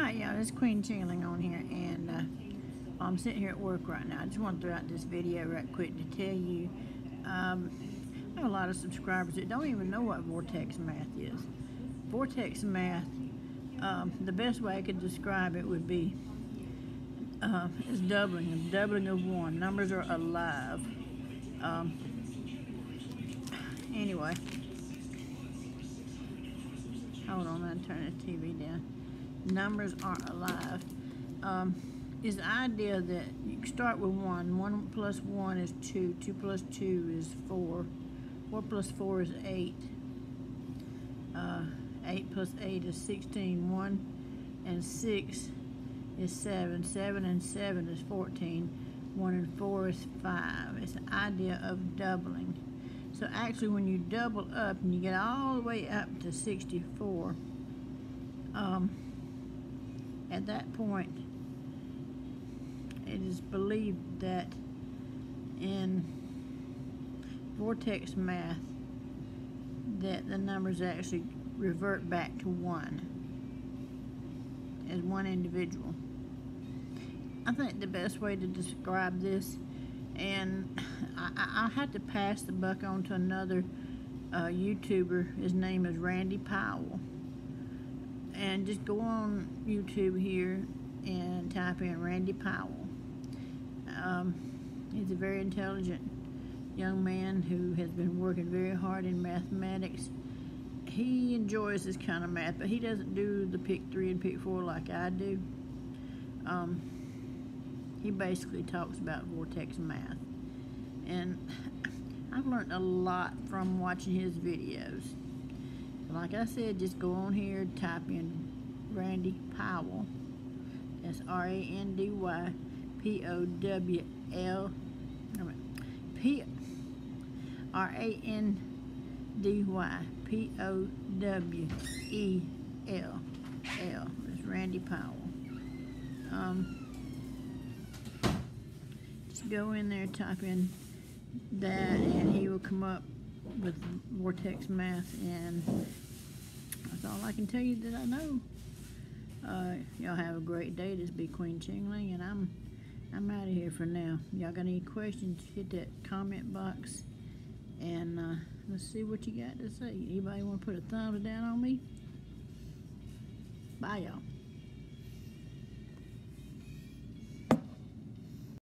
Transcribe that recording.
Hi, y'all. Is Queen Chilling on here, and uh, I'm sitting here at work right now. I just want to throw out this video right quick to tell you um, I have a lot of subscribers that don't even know what Vortex Math is. Vortex Math, um, the best way I could describe it would be uh, doubling, doubling of one. Numbers are alive. Um, anyway, hold on, I'm turn the TV down. Numbers aren't alive. Um, is the idea that you start with one. One plus one is two. Two plus two is four. Four plus four is eight. Uh, eight plus eight is 16. One and six is seven. Seven and seven is 14. One and four is five. It's the idea of doubling. So actually when you double up and you get all the way up to 64, um, at that point, it is believed that in vortex math that the numbers actually revert back to one as one individual. I think the best way to describe this, and I, I had to pass the buck on to another uh, YouTuber. His name is Randy Powell. And just go on YouTube here and type in Randy Powell. Um, he's a very intelligent young man who has been working very hard in mathematics. He enjoys this kind of math, but he doesn't do the pick three and pick four like I do. Um, he basically talks about vortex math. And I've learned a lot from watching his videos. Like I said, just go on here, type in Randy Powell. That's R-A-N-D-Y P O W L P R A N D Y P O W E L L. It's Randy Powell. Um, just go in there, type in that, and he will come up with Vortex Math, and all I can tell you that I know. Uh, y'all have a great day. This be Queen ChingAling, and I'm I'm out of here for now. Y'all got any questions, hit that comment box and uh, let's see what you got to say. Anybody want to put a thumbs down on me? Bye, y'all.